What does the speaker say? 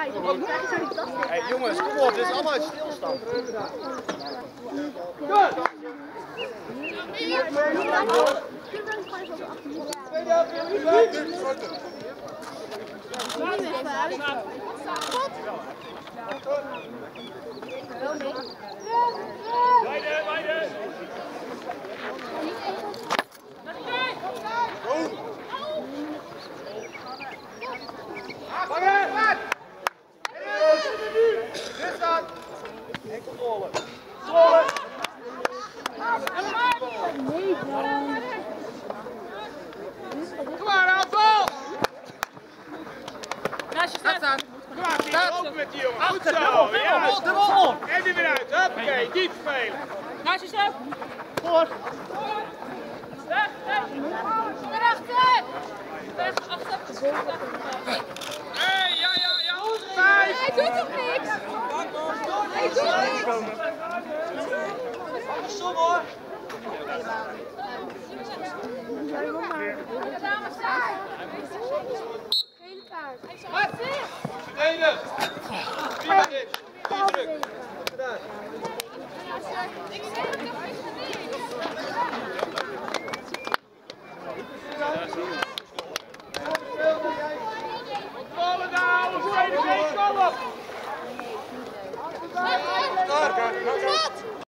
Hey, jongens, kom op, dit is allemaal uit stilstand. Weide, Controle. Controle. Kom maar, aanval! Naast je. Kom maar, Piet, open met die jongen. Goed zo, ja. Dubbel op! En die weer uit. Hoppakee, diep spelen. Naast je staan. Voor! Weg, weg. Weg, achter. calma. Vamos, sumor.